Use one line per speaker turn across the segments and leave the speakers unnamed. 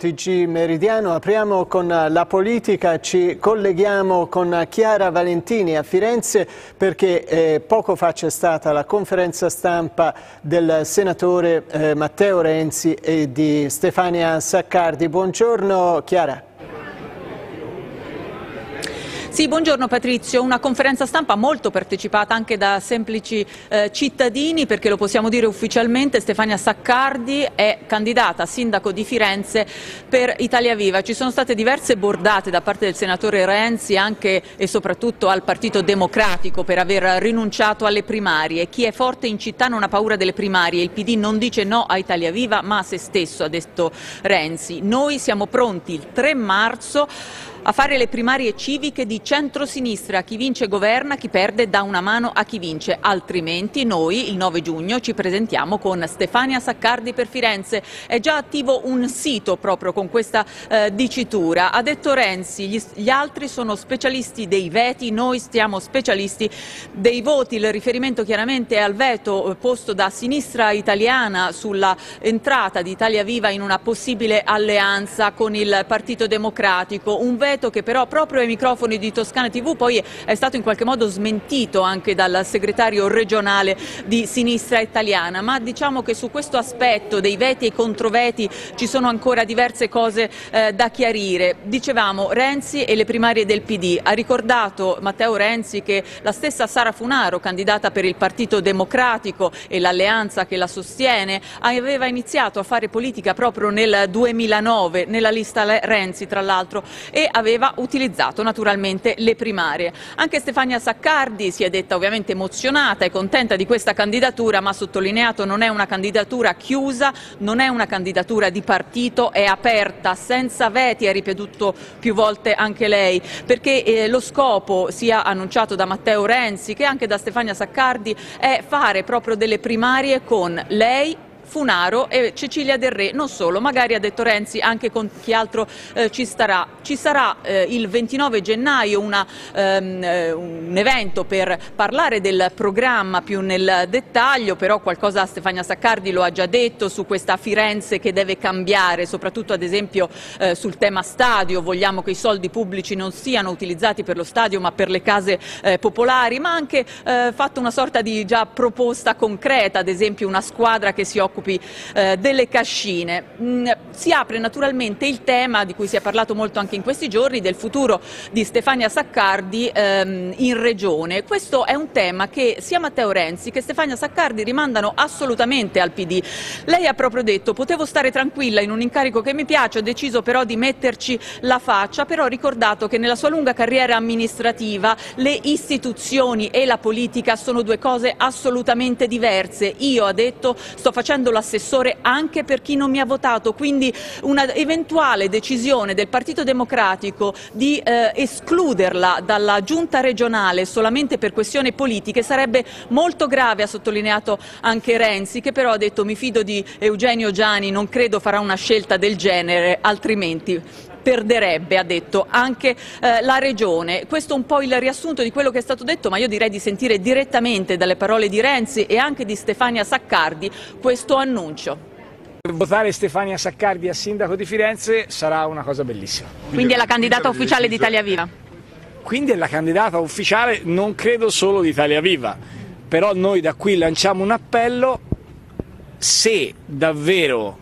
TG Meridiano, apriamo con la politica, ci colleghiamo con Chiara Valentini a Firenze perché eh, poco fa c'è stata la conferenza stampa del senatore eh, Matteo Renzi e di Stefania Saccardi. Buongiorno Chiara.
Sì, buongiorno Patrizio, una conferenza stampa molto partecipata anche da semplici eh, cittadini perché lo possiamo dire ufficialmente, Stefania Saccardi è candidata a sindaco di Firenze per Italia Viva. Ci sono state diverse bordate da parte del senatore Renzi anche e soprattutto al Partito Democratico per aver rinunciato alle primarie. Chi è forte in città non ha paura delle primarie, il PD non dice no a Italia Viva ma a se stesso, ha detto Renzi. Noi siamo pronti il 3 marzo a fare le primarie civiche di centrosinistra. Chi vince governa, chi perde dà una mano a chi vince. Altrimenti noi il 9 giugno ci presentiamo con Stefania Saccardi per Firenze. È già attivo un sito proprio con questa eh, dicitura. Ha detto Renzi, gli, gli altri sono specialisti dei veti, noi stiamo specialisti dei voti. Il riferimento chiaramente è al veto posto da sinistra italiana sulla entrata di Italia Viva in una possibile alleanza con il Partito Democratico. Un veto che però proprio ai microfoni di Toscana TV poi è stato in qualche modo smentito anche dal segretario regionale di sinistra italiana, ma diciamo che su questo aspetto dei veti e controveti ci sono ancora diverse cose eh, da chiarire. Dicevamo Renzi e le primarie del PD, ha ricordato Matteo Renzi che la stessa Sara Funaro, candidata per il Partito Democratico e l'alleanza che la sostiene, aveva iniziato a fare politica proprio nel 2009 nella lista Renzi tra l'altro e aveva utilizzato naturalmente le primarie. Anche Stefania Saccardi si è detta ovviamente emozionata e contenta di questa candidatura, ma ha sottolineato non è una candidatura chiusa, non è una candidatura di partito, è aperta, senza veti, ha ripetuto più volte anche lei, perché eh, lo scopo sia annunciato da Matteo Renzi che anche da Stefania Saccardi è fare proprio delle primarie con lei Funaro e Cecilia Del Re, non solo, magari ha detto Renzi anche con chi altro eh, ci starà. Ci sarà eh, il 29 gennaio una, ehm, eh, un evento per parlare del programma più nel dettaglio, però qualcosa Stefania Saccardi lo ha già detto su questa Firenze che deve cambiare, soprattutto ad esempio eh, sul tema stadio, vogliamo che i soldi pubblici non siano utilizzati per lo stadio ma per le case eh, popolari, ma anche eh, fatto una sorta di già proposta concreta, ad esempio una squadra che si occupa occupi eh, delle cascine. Mm, si apre naturalmente il tema di cui si è parlato molto anche in questi giorni del futuro di Stefania Saccardi ehm, in regione. Questo è un tema che sia Matteo Renzi che Stefania Saccardi rimandano assolutamente al PD. Lei ha proprio detto potevo stare tranquilla in un incarico che mi piace, ho deciso però di metterci la faccia, però ho ricordato che nella sua lunga carriera amministrativa le istituzioni e la politica sono due cose assolutamente diverse. Io, ha detto, sto facendo facendo l'assessore anche per chi non mi ha votato, quindi una eventuale decisione del Partito Democratico di eh, escluderla dalla giunta regionale solamente per questioni politiche sarebbe molto grave, ha sottolineato anche Renzi, che però ha detto mi fido di Eugenio Giani, non credo farà una scelta del genere, altrimenti perderebbe, ha detto, anche eh, la Regione. Questo è un po' il riassunto di quello che è stato detto, ma io direi di sentire direttamente dalle parole di Renzi e anche di Stefania Saccardi questo annuncio.
Votare Stefania Saccardi a sindaco di Firenze sarà una cosa bellissima.
Quindi è la candidata ufficiale di Italia Viva?
Quindi è la candidata ufficiale, non credo solo di Italia Viva, però noi da qui lanciamo un appello se davvero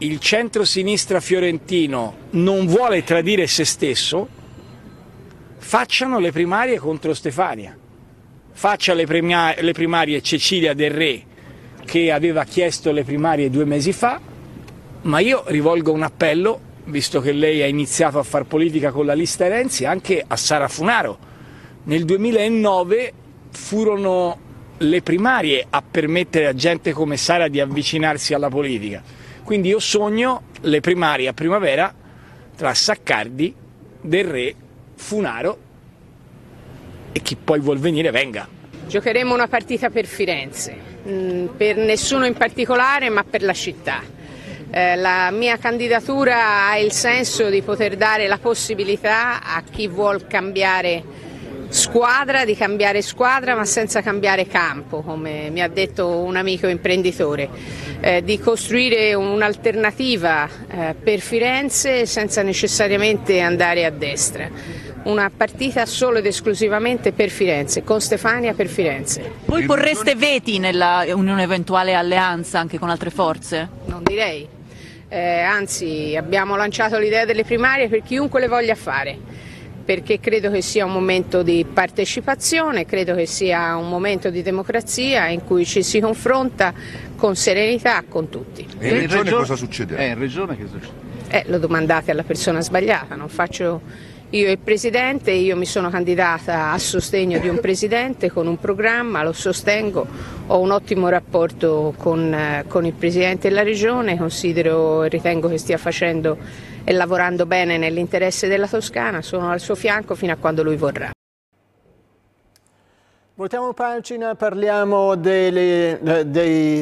il centro-sinistra fiorentino non vuole tradire se stesso, facciano le primarie contro Stefania. Faccia le, le primarie Cecilia Del Re, che aveva chiesto le primarie due mesi fa, ma io rivolgo un appello, visto che lei ha iniziato a far politica con la lista Renzi, anche a Sara Funaro. Nel 2009 furono le primarie a permettere a gente come Sara di avvicinarsi alla politica quindi io sogno le primarie a primavera tra Saccardi, Del Re, Funaro e chi poi vuol venire venga.
Giocheremo una partita per Firenze, mm, per nessuno in particolare ma per la città. Eh, la mia candidatura ha il senso di poter dare la possibilità a chi vuol cambiare squadra, di cambiare squadra ma senza cambiare campo, come mi ha detto un amico imprenditore, eh, di costruire un'alternativa eh, per Firenze senza necessariamente andare a destra. Una partita solo ed esclusivamente per Firenze, con Stefania per Firenze.
Voi porreste veti nella, in un'eventuale alleanza anche con altre forze?
Non direi, eh, anzi abbiamo lanciato l'idea delle primarie per chiunque le voglia fare perché credo che sia un momento di partecipazione, credo che sia un momento di democrazia in cui ci si confronta con serenità con tutti.
E in regione, regione cosa succede?
Eh, in regione che succede?
Eh, lo domandate alla persona sbagliata, non faccio io il Presidente, io mi sono candidata a sostegno di un Presidente con un programma, lo sostengo, ho un ottimo rapporto con, eh, con il Presidente della Regione, considero e ritengo che stia facendo e lavorando bene nell'interesse della Toscana, sono al suo fianco fino a quando lui vorrà.
Voltiamo pagina, parliamo eh,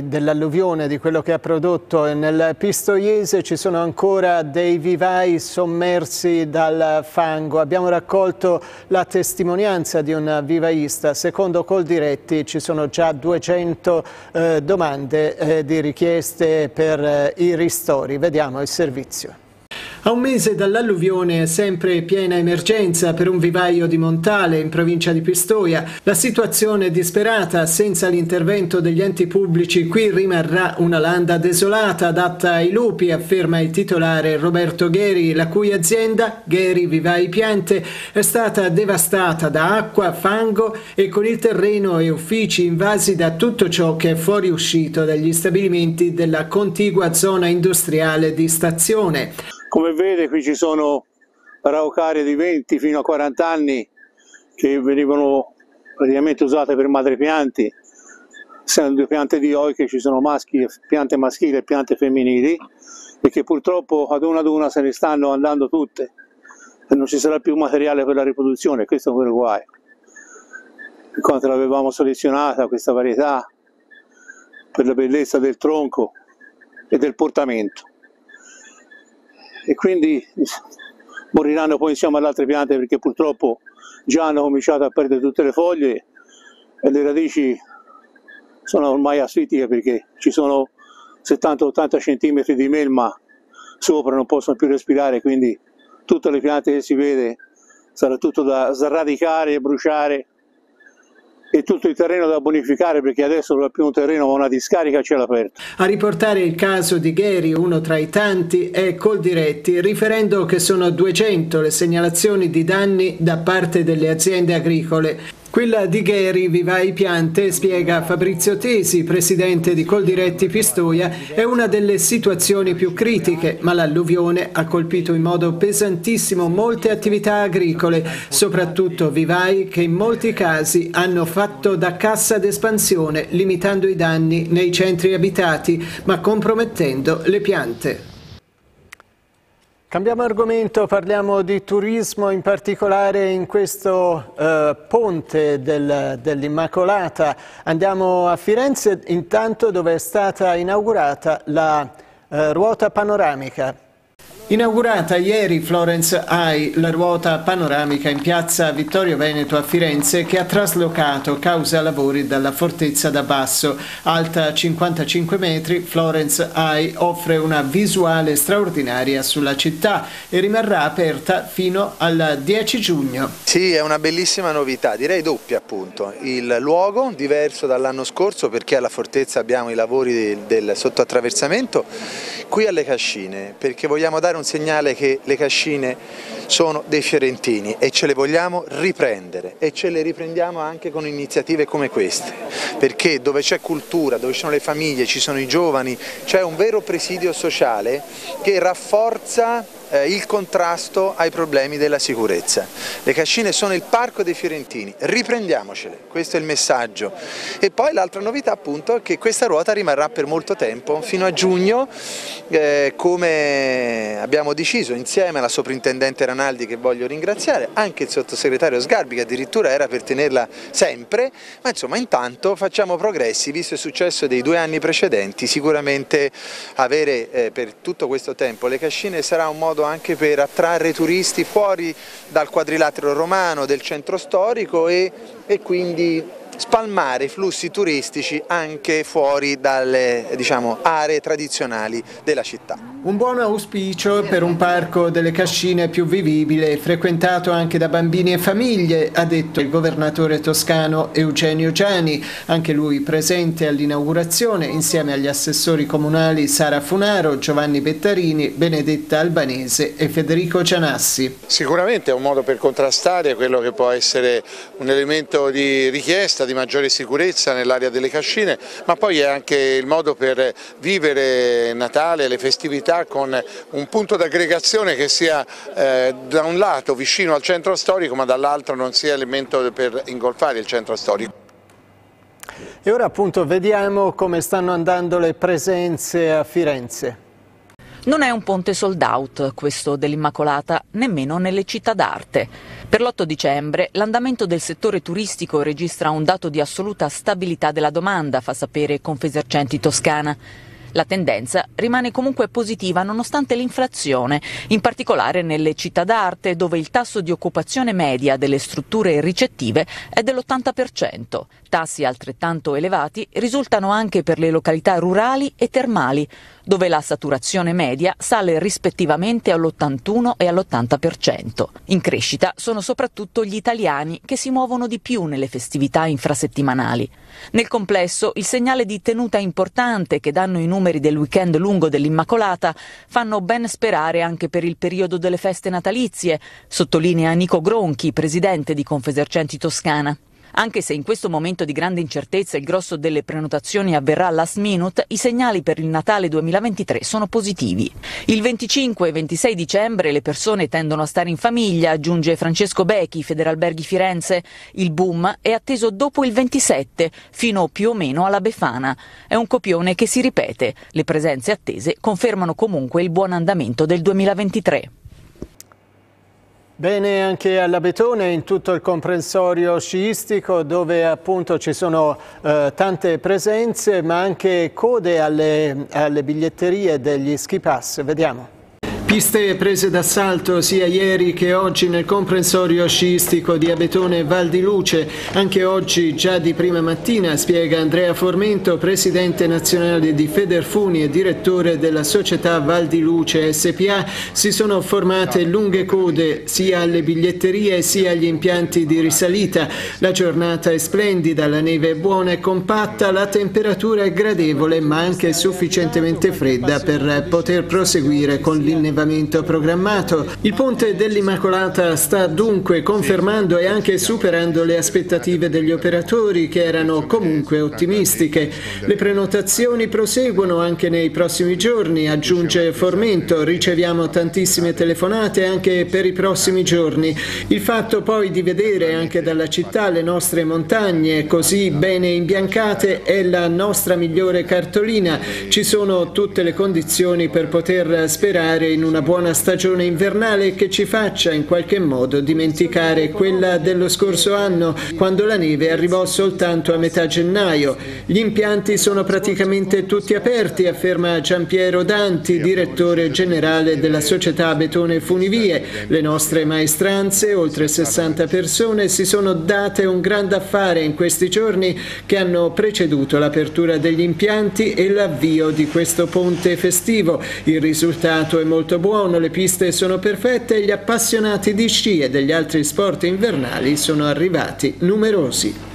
dell'alluvione, di quello che ha prodotto nel Pistoiese, ci sono ancora dei vivai sommersi dal fango. Abbiamo raccolto la testimonianza di un vivaista, secondo Coldiretti ci sono già 200 eh, domande eh, di richieste per eh, i ristori. Vediamo il servizio. A un mese dall'alluvione è sempre piena emergenza per un vivaio di Montale in provincia di Pistoia. La situazione è disperata, senza l'intervento degli enti pubblici qui rimarrà una landa desolata adatta ai lupi, afferma il titolare Roberto Gheri, la cui azienda, Gheri Vivai Piante, è stata devastata da acqua, fango e con il terreno e uffici invasi da tutto ciò che è fuoriuscito dagli stabilimenti della contigua zona industriale di stazione.
Come vede qui ci sono araucarie di 20 fino a 40 anni che venivano praticamente usate per madrepianti, essendo due piante di oiche ci sono maschi, piante maschili e piante femminili e che purtroppo ad una ad una se ne stanno andando tutte. E non ci sarà più materiale per la riproduzione, questo è un vero guai. Quanto l'avevamo selezionata questa varietà per la bellezza del tronco e del portamento e quindi moriranno poi insieme alle altre piante perché purtroppo già hanno cominciato a perdere tutte le foglie e le radici sono ormai asfittiche perché ci sono 70-80 cm di melma sopra, non possono più respirare, quindi tutte le piante che si vede sarà tutto da sradicare e bruciare e tutto il terreno da bonificare perché adesso non è più un terreno ma una discarica a cielo aperto.
A riportare il caso di Gheri, uno tra i tanti, è Coldiretti, riferendo che sono 200 le segnalazioni di danni da parte delle aziende agricole. Quella di Gheri Vivai Piante, spiega Fabrizio Tesi, presidente di Coldiretti Pistoia, è una delle situazioni più critiche, ma l'alluvione ha colpito in modo pesantissimo molte attività agricole, soprattutto vivai che in molti casi hanno fatto da cassa d'espansione, limitando i danni nei centri abitati, ma compromettendo le piante. Cambiamo argomento, parliamo di turismo, in particolare in questo eh, ponte del, dell'Immacolata. Andiamo a Firenze, intanto dove è stata inaugurata la eh, ruota panoramica. Inaugurata ieri Florence Eye, la ruota panoramica in piazza Vittorio Veneto a Firenze che ha traslocato causa lavori dalla fortezza da basso. Alta 55 metri, Florence Eye offre una visuale straordinaria sulla città e rimarrà aperta fino al 10 giugno.
Sì, è una bellissima novità, direi doppia appunto. Il luogo diverso dall'anno scorso perché alla fortezza abbiamo i lavori del sottoattraversamento, qui alle Cascine perché vogliamo dare un segnale che le cascine sono dei fiorentini e ce le vogliamo riprendere e ce le riprendiamo anche con iniziative come queste, perché dove c'è cultura, dove ci sono le famiglie, ci sono i giovani, c'è un vero presidio sociale che rafforza il contrasto ai problemi della sicurezza. Le cascine sono il parco dei fiorentini, riprendiamocele, questo è il messaggio. E poi l'altra novità appunto è che questa ruota rimarrà per molto tempo, fino a giugno, eh, come abbiamo deciso insieme alla soprintendente Ranaldi che voglio ringraziare, anche il sottosegretario Sgarbi che addirittura era per tenerla sempre, ma insomma intanto facciamo progressi, visto il successo dei due anni precedenti, sicuramente avere eh, per tutto questo tempo le cascine sarà un modo modo anche per attrarre turisti fuori dal quadrilatero romano del centro storico e, e quindi spalmare i flussi turistici anche fuori dalle diciamo, aree tradizionali della città.
Un buon auspicio per un parco delle Cascine più vivibile frequentato anche da bambini e famiglie, ha detto il governatore toscano Eugenio Giani, anche lui presente all'inaugurazione insieme agli assessori comunali Sara Funaro, Giovanni Bettarini, Benedetta Albanese e Federico Gianassi.
Sicuramente è un modo per contrastare quello che può essere un elemento di richiesta di maggiore sicurezza nell'area delle cascine, ma poi è anche il modo per vivere Natale, le festività con un punto d'aggregazione che sia eh, da un lato vicino al centro storico ma dall'altro non sia elemento per ingolfare il centro storico.
E ora appunto vediamo come stanno andando le presenze a Firenze.
Non è un ponte sold out questo dell'Immacolata, nemmeno nelle città d'arte. Per l'8 dicembre l'andamento del settore turistico registra un dato di assoluta stabilità della domanda, fa sapere Confesercenti Toscana. La tendenza rimane comunque positiva nonostante l'inflazione, in particolare nelle città d'arte dove il tasso di occupazione media delle strutture ricettive è dell'80%. Tassi altrettanto elevati risultano anche per le località rurali e termali, dove la saturazione media sale rispettivamente all'81 e all'80%. In crescita sono soprattutto gli italiani che si muovono di più nelle festività infrasettimanali. Nel complesso il segnale di tenuta importante che danno i numeri del weekend lungo dell'Immacolata fanno ben sperare anche per il periodo delle feste natalizie, sottolinea Nico Gronchi, presidente di Confesercenti Toscana. Anche se in questo momento di grande incertezza il grosso delle prenotazioni avverrà last minute, i segnali per il Natale 2023 sono positivi. Il 25 e 26 dicembre le persone tendono a stare in famiglia, aggiunge Francesco Becchi, Federalberghi Firenze. Il boom è atteso dopo il 27, fino più o meno alla Befana. È un copione che si ripete. Le presenze attese confermano comunque il buon andamento del 2023.
Bene anche alla Betone in tutto il comprensorio sciistico dove appunto ci sono eh, tante presenze ma anche code alle, alle biglietterie degli ski pass. Vediamo. Piste prese d'assalto sia ieri che oggi nel comprensorio sciistico di Abetone Val di Luce. Anche oggi, già di prima mattina, spiega Andrea Formento, presidente nazionale di Federfuni e direttore della società Val di Luce SPA, si sono formate lunghe code sia alle biglietterie sia agli impianti di risalita. La giornata è splendida, la neve è buona e compatta, la temperatura è gradevole ma anche sufficientemente fredda per poter proseguire con l'innevamento allevamento programmato. Il ponte dell'Immacolata sta dunque confermando e anche superando le aspettative degli operatori che erano comunque ottimistiche. Le prenotazioni proseguono anche nei prossimi giorni, aggiunge Formento, riceviamo tantissime telefonate anche per i prossimi giorni. Il fatto poi di vedere anche dalla città le nostre montagne così bene imbiancate è la nostra migliore cartolina. Ci sono tutte le condizioni per poter sperare in una buona stagione invernale che ci faccia in qualche modo dimenticare quella dello scorso anno, quando la neve arrivò soltanto a metà gennaio. Gli impianti sono praticamente tutti aperti, afferma Giampiero Danti, direttore generale della società Betone Funivie. Le nostre maestranze, oltre 60 persone, si sono date un grande affare in questi giorni che hanno preceduto l'apertura degli impianti e l'avvio di questo ponte festivo. Il risultato è molto molto buono, le piste sono perfette e gli appassionati di sci e degli altri sport invernali sono arrivati numerosi.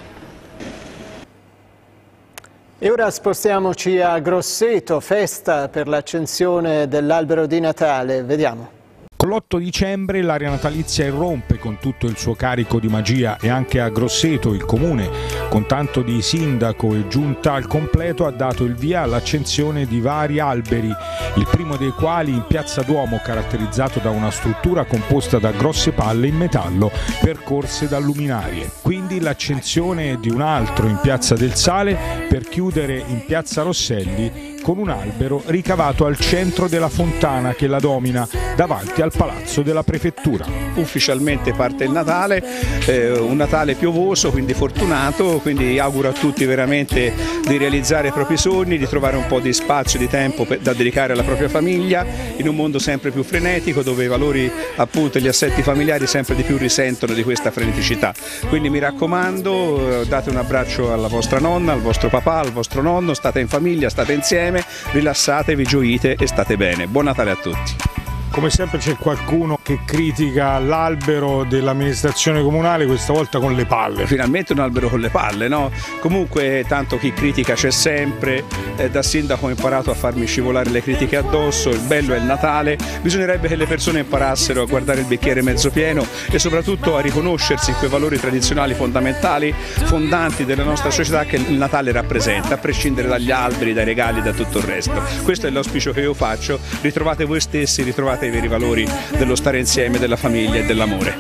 E ora spostiamoci a Grosseto, festa per l'accensione dell'albero di Natale. Vediamo.
Con l'8 dicembre l'area natalizia irrompe con tutto il suo carico di magia e anche a Grosseto il comune, con tanto di sindaco e giunta al completo, ha dato il via all'accensione di vari alberi, il primo dei quali in piazza Duomo caratterizzato da una struttura composta da grosse palle in metallo percorse da luminarie. Quindi l'accensione di un altro in piazza del Sale per chiudere in piazza Rosselli con un albero ricavato al centro della fontana che la domina davanti al palazzo della prefettura.
Ufficialmente parte il Natale, eh, un Natale piovoso, quindi fortunato, quindi auguro a tutti veramente di realizzare i propri sogni, di trovare un po' di spazio, di tempo per, da dedicare alla propria famiglia in un mondo sempre più frenetico dove i valori appunto e gli assetti familiari sempre di più risentono di questa freneticità. Quindi mi raccomando, eh, date un abbraccio alla vostra nonna, al vostro papà, al vostro nonno, state in famiglia, state insieme, rilassatevi, gioite e state bene. Buon Natale a tutti!
Come sempre c'è qualcuno che critica l'albero dell'amministrazione comunale, questa volta con le palle.
Finalmente un albero con le palle, no? Comunque tanto chi critica c'è sempre, eh, da sindaco ho imparato a farmi scivolare le critiche addosso, il bello è il Natale, bisognerebbe che le persone imparassero a guardare il bicchiere mezzo pieno e soprattutto a riconoscersi quei valori tradizionali fondamentali, fondanti della nostra società che il Natale rappresenta, a prescindere dagli alberi, dai regali, da tutto il resto. Questo è l'auspicio che io faccio, ritrovate voi stessi, ritrovate i veri valori dello stare insieme, della famiglia e dell'amore.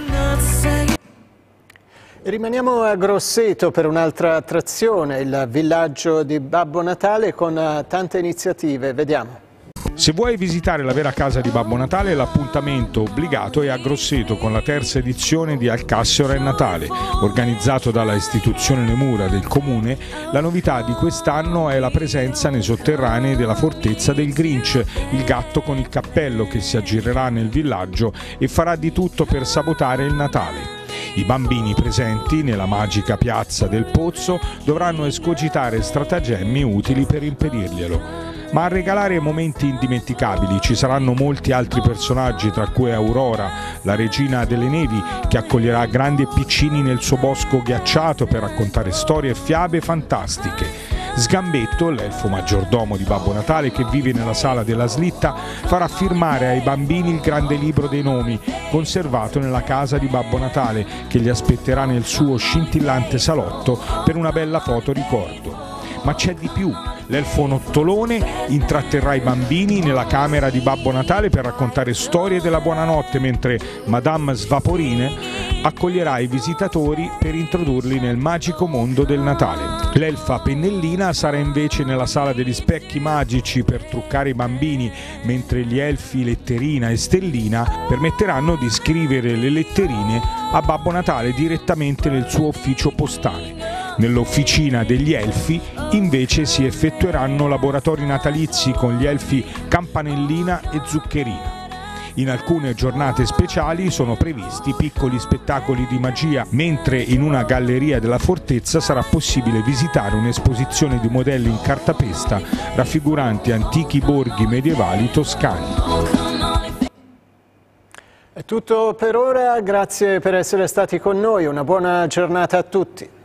Rimaniamo a Grosseto per un'altra attrazione, il villaggio di Babbo Natale con tante iniziative. Vediamo.
Se vuoi visitare la vera casa di Babbo Natale, l'appuntamento obbligato è a Grosseto con la terza edizione di Alcassio Re Natale. Organizzato dalla istituzione Le Mura del Comune, la novità di quest'anno è la presenza nei sotterranei della fortezza del Grinch, il gatto con il cappello che si aggirerà nel villaggio e farà di tutto per sabotare il Natale. I bambini presenti nella magica piazza del Pozzo dovranno escogitare stratagemmi utili per impedirglielo ma a regalare momenti indimenticabili ci saranno molti altri personaggi, tra cui Aurora, la regina delle nevi, che accoglierà grandi e piccini nel suo bosco ghiacciato per raccontare storie e fiabe fantastiche. Sgambetto, l'elfo maggiordomo di Babbo Natale che vive nella sala della slitta, farà firmare ai bambini il grande libro dei nomi, conservato nella casa di Babbo Natale, che li aspetterà nel suo scintillante salotto per una bella foto ricordo. Ma c'è di più, L'elfo nottolone intratterrà i bambini nella camera di Babbo Natale per raccontare storie della buonanotte, mentre Madame Svaporine accoglierà i visitatori per introdurli nel magico mondo del Natale. L'elfa Pennellina sarà invece nella sala degli specchi magici per truccare i bambini, mentre gli elfi Letterina e Stellina permetteranno di scrivere le letterine a Babbo Natale direttamente nel suo ufficio postale. Nell'officina degli elfi invece si effettueranno laboratori natalizi con gli elfi Campanellina e Zuccherina. In alcune giornate speciali sono previsti piccoli spettacoli di magia, mentre in una galleria della fortezza sarà possibile visitare un'esposizione di modelli in cartapesta raffiguranti antichi borghi medievali toscani.
È tutto per ora, grazie per essere stati con noi, una buona giornata a tutti.